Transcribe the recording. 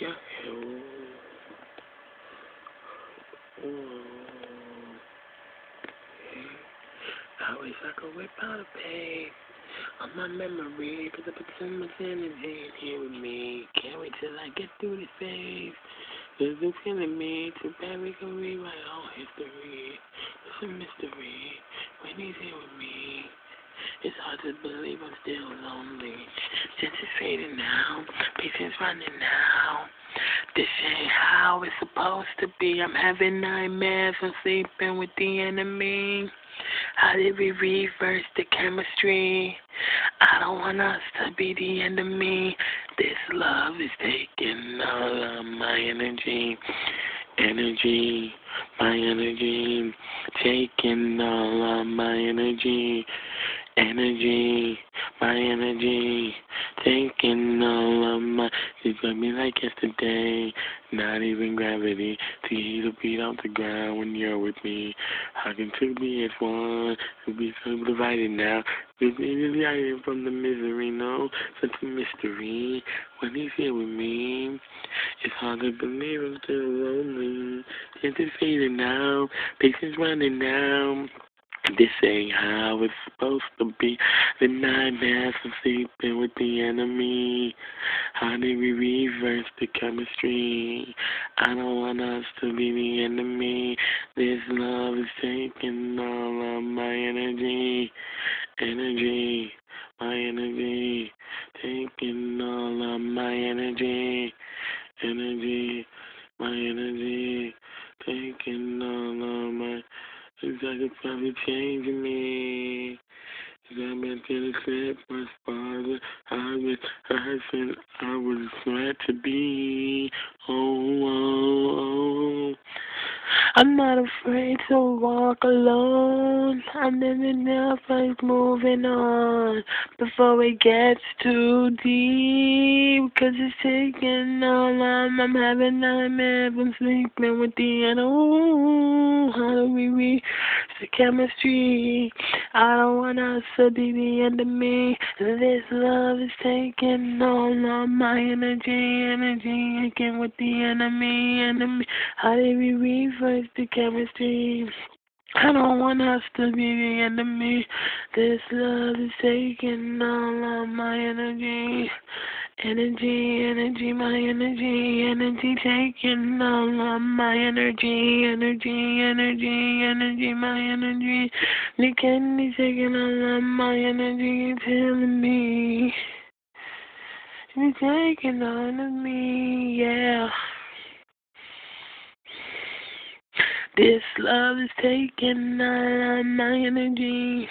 Yeah. Ooh. I wish I could whip out a page on my memory, cause I put so much energy in here with me. Can't wait till I get through this phase. Cause it's killing me. Too bad we can rewrite all history. It's a mystery when he's here with me. It's hard to believe I'm still lonely. Since it's fading now, patience running now. This ain't how it's supposed to be. I'm having nightmares. I'm sleeping with the enemy. How did we reverse the chemistry? I don't want us to be the enemy. This love is taking all of my energy. Energy, my energy, taking all of my energy. Energy, my energy, taking all of my. Gonna be like yesterday, not even gravity. To hear the beat off the ground when you're with me. How can two be as one? To be so divided now. This is hiding from the misery, no, such a mystery. When he's here with me, it's hard to believe I'm still lonely. It's fading now, patience running now. This ain't how it's supposed to be. The nightmares of sleeping with the enemy. How did we reverse the chemistry? I don't want us to be the enemy. This love is taking all of my energy. Energy, my energy. It's like it's probably changing me. I'm at the clip, my father, I was husband, I was glad to be. Oh, oh, oh. I'm not afraid to walk alone. I'm living there, first moving on before it gets too deep. Cause it's taking all I'm, I'm having nightmares. I'm sleeping with the animal. How do we reach the chemistry? I don't want us to be the enemy. This love is taking all of my energy, energy. Again with the enemy, enemy. How do we reverse the chemistry? I don't want us to be the enemy. This love is taking all of my energy. Energy, energy, my energy, energy taking all of my energy, energy, energy, energy, my energy. The candy taking all of my energy, telling me. It's taking all of me, yeah. This love is taking all of my energy.